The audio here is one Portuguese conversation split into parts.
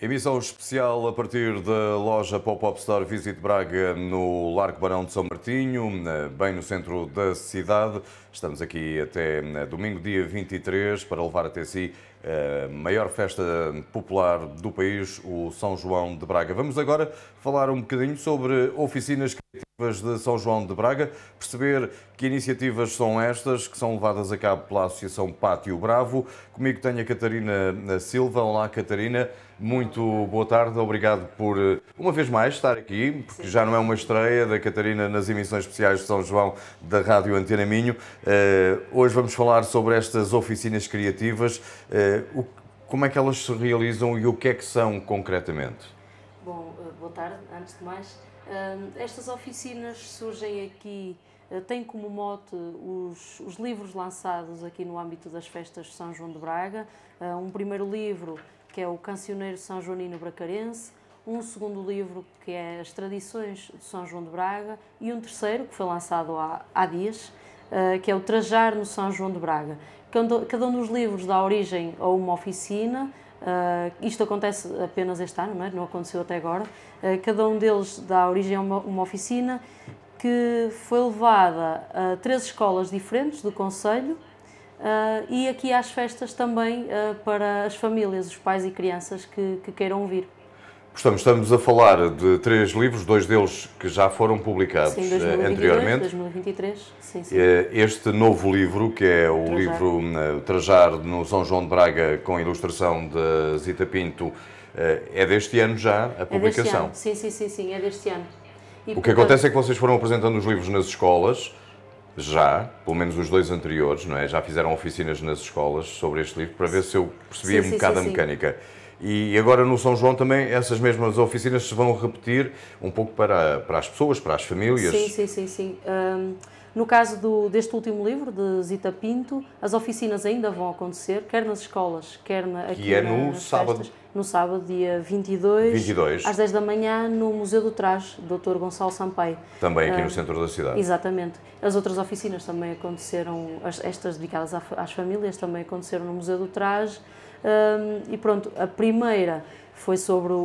Emissão especial a partir da loja Pop-Up Store Visit Braga no Largo Barão de São Martinho, bem no centro da cidade. Estamos aqui até domingo, dia 23, para levar até si a maior festa popular do país, o São João de Braga. Vamos agora falar um bocadinho sobre oficinas criativas de São João de Braga, perceber que iniciativas são estas que são levadas a cabo pela Associação Pátio Bravo. Comigo tenho a Catarina Silva. Olá, Catarina. Muito boa tarde, obrigado por uma vez mais estar aqui, porque Sim. já não é uma estreia da Catarina nas emissões especiais de São João da Rádio Antena Minho. Uh, hoje vamos falar sobre estas oficinas criativas, uh, o, como é que elas se realizam e o que é que são concretamente? Bom, eh, boa tarde, antes de mais. Estas oficinas surgem aqui tem como mote os, os, livros lançados aqui no âmbito das festas de São João de Braga. Um primeiro livro que é o Cancioneiro São Joanino Bracarense, um segundo livro, que é As Tradições de São João de Braga, e um terceiro, que foi lançado há, há dias, uh, que é o Trajar no São João de Braga. Cada um dos livros dá origem a uma oficina, uh, isto acontece apenas este ano, não, é? não aconteceu até agora. Uh, cada um deles dá origem a uma, uma oficina que foi levada a três escolas diferentes do Conselho, Uh, e aqui às festas também para as famílias, os pais e crianças que, que queiram vir. Portanto, estamos a falar de três livros, dois deles que já foram publicados sim, 2022, eh, anteriormente. 2023, sim, sim. Este novo livro, que é o Trajar. livro Trajar no São João de Braga, com ilustração de Zita Pinto, é deste ano já a publicação? É deste ano. Sim, sim, sim, sim, é deste ano. E, o que portanto... acontece é que vocês foram apresentando os livros nas escolas, já, pelo menos os dois anteriores, não é? já fizeram oficinas nas escolas sobre este livro para ver se eu percebia sim, um bocado sim, a mecânica. E agora no São João também essas mesmas oficinas se vão repetir um pouco para, para as pessoas, para as famílias. Sim, sim, sim. sim. Um, no caso do, deste último livro, de Zita Pinto, as oficinas ainda vão acontecer, quer nas escolas, quer na, aqui que é no sábado. Festas, no sábado, dia 22, 22, às 10 da manhã, no Museu do Traje, Dr. Gonçalo Sampaio. Também aqui uh, no centro da cidade. Exatamente. As outras oficinas também aconteceram, estas dedicadas às famílias também aconteceram no Museu do Traje. Um, e pronto, a primeira foi sobre o,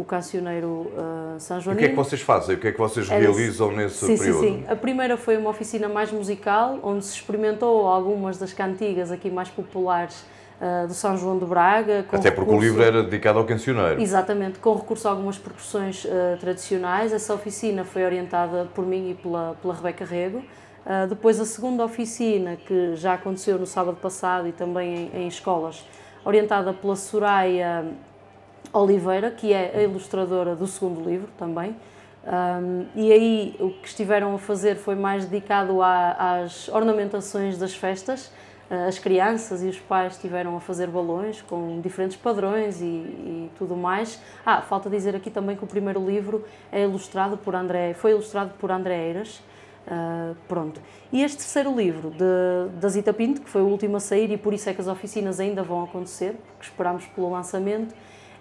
o cancioneiro uh, São João. o que é que vocês fazem? O que é que vocês é realizam nesse sim, período? Sim, sim. A primeira foi uma oficina mais musical, onde se experimentou algumas das cantigas aqui mais populares uh, do São João de Braga. Até porque recurso... o livro era dedicado ao cancioneiro. Exatamente, com recurso a algumas percussões uh, tradicionais. Essa oficina foi orientada por mim e pela, pela Rebeca Rego. Uh, depois a segunda oficina, que já aconteceu no sábado passado e também em, em escolas, orientada pela Soraya Oliveira, que é a ilustradora do segundo livro também. Um, e aí o que estiveram a fazer foi mais dedicado à, às ornamentações das festas. Uh, as crianças e os pais estiveram a fazer balões com diferentes padrões e, e, tudo mais. Ah, falta dizer aqui também que o primeiro livro é ilustrado por André, foi ilustrado por André Eiras. Uh, pronto. E este terceiro livro de, da Zita Pinto, que foi o último a sair e por isso é que as oficinas ainda vão acontecer, porque esperamos pelo lançamento,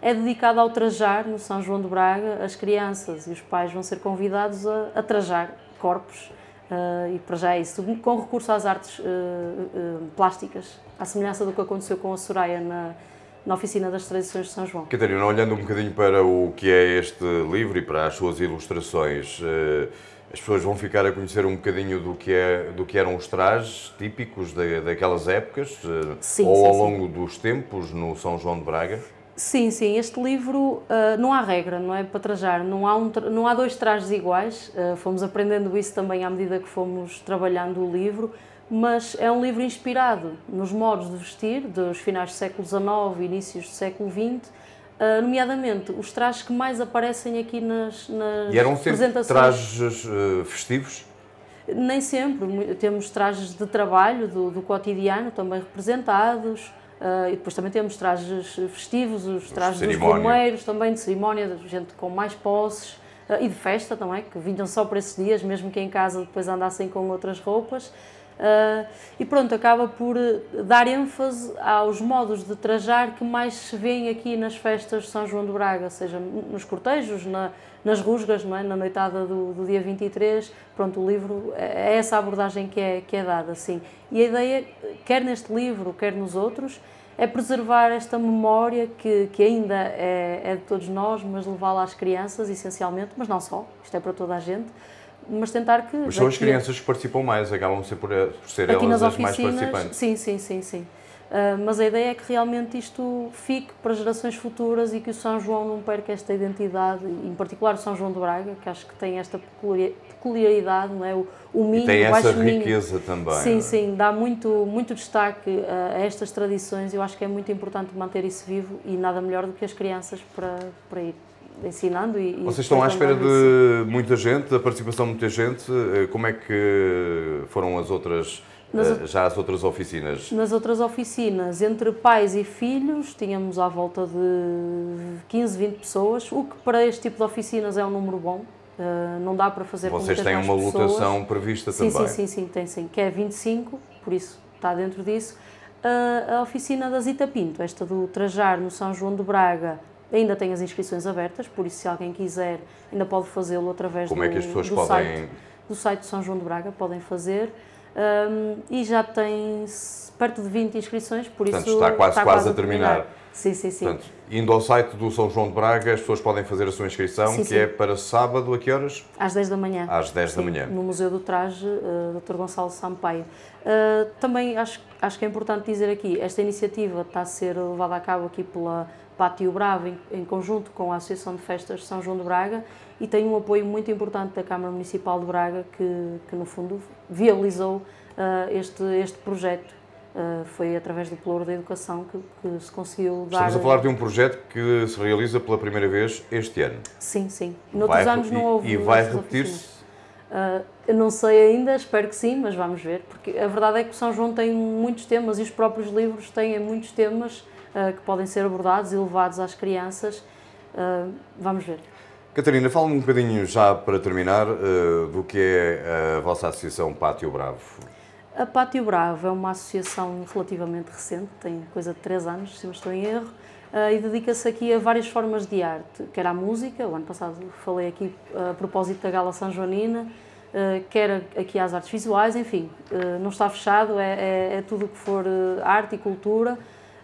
é dedicado ao trajar no São João de Braga. As crianças e os pais vão ser convidados a, a trajar corpos uh, e para já é isso, com recurso às artes uh, uh, plásticas, à semelhança do que aconteceu com a Soraya na, na Oficina das Tradições de São João. Catarina, olhando um bocadinho para o que é este livro e para as suas ilustrações, as pessoas vão ficar a conhecer um bocadinho do que, é, do que eram os trajes típicos da, daquelas épocas, sim, ou sim, ao longo sim. dos tempos no São João de Braga? Sim, sim, este livro uh, não há regra, não é para trajar, não há, um, não há dois trajes iguais, uh, fomos aprendendo isso também à medida que fomos trabalhando o livro, mas é um livro inspirado nos modos de vestir dos finais do século XIX e inícios do século XX, uh, nomeadamente os trajes que mais aparecem aqui nas, nas e eram sempre trajes festivos? Nem sempre, temos trajes de trabalho, do, do cotidiano também representados, Uh, e depois também temos trajes festivos, os trajes dos romeiros, também de cerimónia, gente com mais posses uh, e de festa também, que vinham só para esses dias, mesmo que em casa depois andassem com outras roupas. Uh, e pronto, acaba por dar ênfase aos modos de trajar que mais se vêem aqui nas festas de São João de Braga, seja nos cortejos, na, nas rusgas, é? na noitada do, do, dia 23. Pronto, o livro é, é essa abordagem que é, que é dada, sim. E a ideia, quer neste livro, quer nos outros, é preservar esta memória que, que ainda é, é de todos nós, mas levá-la às crianças, essencialmente, mas não só, isto é para toda a gente, mas tentar que... Mas são as crianças que participam mais, acabam por ser, por ser elas as mais participantes. Sim, sim, sim, sim. Uh, mas a ideia é que realmente isto fique para gerações futuras e que o São João não perca esta identidade, em particular o São João de Braga, que acho que tem esta peculiaridade, não é? o, o Minho, e tem essa riqueza Minho. também. Sim, é? sim, dá muito, muito destaque a, a estas tradições. Eu acho que é muito importante manter isso vivo e nada melhor do que as crianças para, para ir ensinando e, Vocês estão à espera de muita gente, da participação de muita gente. Eh, como é que foram as outras nas, eh, já as outras oficinas? Nas outras oficinas, entre pais e filhos, tínhamos à volta de 15, 20 pessoas, o que para este tipo de oficinas é um número bom. Uh, não dá para fazer Vocês têm uma lotação prevista sim, também? Sim, sim, sim, tem sim, que é 25, por isso está dentro disso. A oficina da Zita Pinto, esta do Trajar no São João de Braga, ainda tem as inscrições abertas, por isso se alguém quiser ainda pode fazê-lo através Como do, é que as pessoas podem... site, do site de São João de Braga, podem fazer um, e já tem perto de 20 inscrições, por Portanto, isso está quase, está quase, quase a terminar. terminar. Sim, sim, sim. Portanto, indo ao site do São João de Braga, as pessoas podem fazer a sua inscrição, sim, que sim. é para sábado, a que horas? Às 10 da manhã. Às 10 sim, da manhã. No Museu do Traje, uh, Dr. Gonçalo Sampaio. Uh, também acho, acho que é importante dizer aqui, esta iniciativa está a ser levada a cabo aqui pela Pátio Bravo, em, em conjunto com a Associação de Festas São João de Braga, e tem um apoio muito importante da Câmara Municipal de Braga, que, que no fundo viabilizou uh, este, este projeto. Uh, foi através do Pelouro da Educação que, que, se conseguiu dar... Estamos a falar de um projeto que se realiza pela primeira vez este ano. Sim, sim. Noutros vai, anos não houve... E vai repetir-se? Uh, não sei ainda, espero que sim, mas vamos ver, porque a verdade é que o São João tem muitos temas e os próprios livros têm muitos temas que podem ser abordados e levados às crianças. Vamos ver. Catarina, fala-me um bocadinho já para terminar do que é a vossa associação Pátio Bravo. A Pátio Bravo é uma associação relativamente recente, tem coisa de 3 anos, se não estou em erro, uh, e dedica-se aqui a várias formas de arte, quer à música, o ano passado falei aqui uh, a propósito da Gala São Joanina, uh, quer aqui às artes visuais, enfim, não está fechado, é, é, é tudo o que for arte e cultura.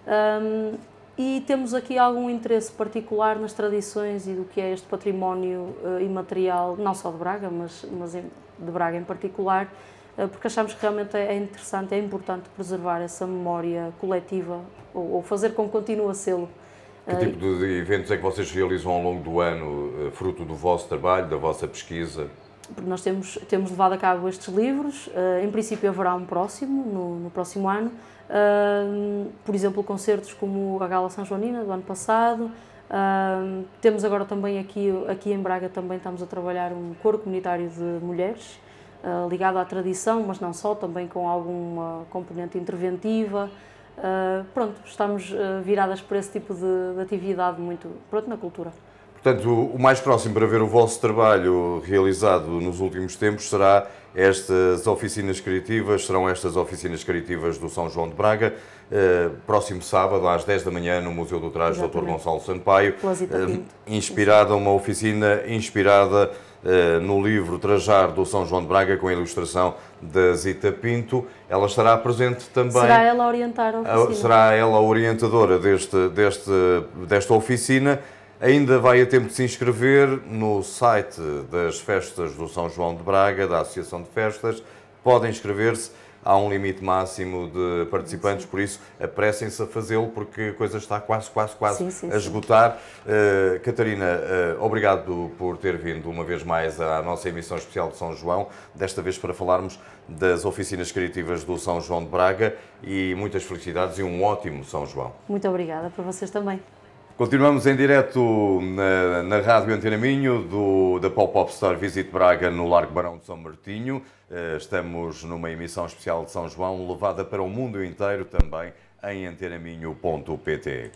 Um, e temos aqui algum interesse particular nas tradições e do que é este património imaterial, não só de Braga, mas, mas de Braga em particular, eh, porque achamos que realmente é interessante, é importante preservar essa memória coletiva ou, fazer com que continue a sê-lo. Que tipo de eventos é que vocês realizam ao longo do ano, eh, fruto do vosso trabalho, da vossa pesquisa? Nós temos, temos levado a cabo estes livros, eh, em princípio haverá um próximo, no, no próximo ano, por exemplo, concertos como a Gala São Joanina, do ano passado, temos agora também aqui, aqui em Braga também estamos a trabalhar um coro comunitário de mulheres, uh, ligado à tradição, mas não só, também com alguma componente interventiva. Uh, pronto, estamos uh, viradas para esse tipo de, de, atividade muito pronto, na cultura. Portanto, o mais próximo para ver o vosso trabalho realizado nos últimos tempos será estas oficinas criativas, serão estas oficinas criativas do São João de Braga, próximo sábado às 10 da manhã no Museu do Traje Dr. Gonçalo Sampaio, inspirada, uma oficina inspirada eh, no livro Trajar do São João de Braga, com a ilustração da Zita Pinto. Ela estará presente também. Será ela a orientar a oficina? Será ela a orientadora deste, deste, desta oficina. Ainda vai a tempo de se inscrever no site das festas do São João de Braga, da Associação de Festas. Podem inscrever-se há um limite máximo de participantes, por isso apressem-se a fazê-lo, porque a coisa está quase, quase, quase sim, sim, a esgotar. Uh, Catarina, uh, obrigado por ter vindo uma vez mais à nossa emissão especial de São João, desta vez para falarmos das oficinas criativas do São João de Braga e muitas felicidades e um ótimo São João. Muito obrigada para vocês também. Continuamos em direto na, na Rádio Antena Minho, do, da Pop-Up Star Visit Braga, no Largo Barão de São Martinho. Eh, estamos numa emissão especial de São João, levada para o mundo inteiro também em antenaminho.pt.